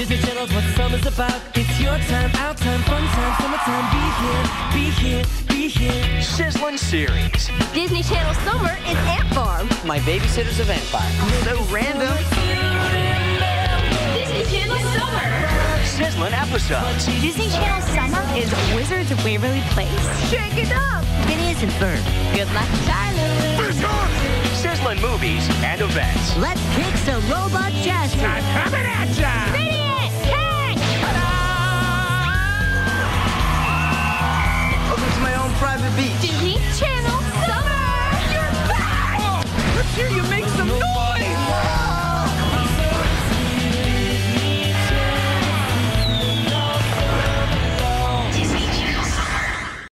Disney Channel's what summer's about. It's your time, our time, fun time, summertime. Be here, be here, be here. Sizzling series. Disney Channel Summer is Ant Farm. My babysitter's a vampire. So random. Disney Channel Summer. Sizzling episodes. Disney Channel Summer is Wizards of Waverly Place. Shake it up! It isn't firm. Good Luck Charlie. Sizzling movies and events. Let's kick some robot chest. I'm coming at ya! Idiot! Catch! Ta-da! Oh, it's my own private beach.